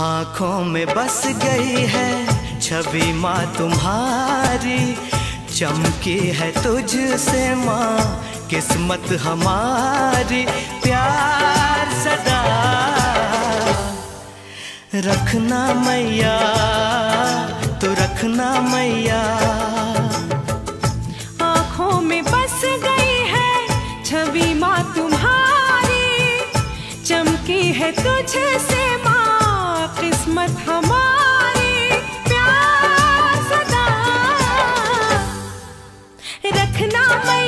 आँखों में बस गई है छवि माँ तुम्हारी। चमकी है तुझसे माँ, किस्मत हमारी। प्यार सदा रखना मैया तो रखना मैया। आँखों में बस गई है छवि माँ तुम्हारी। चमकी है तुझसे माँ किस्मत हमारी प्यार सदा। रखना मैं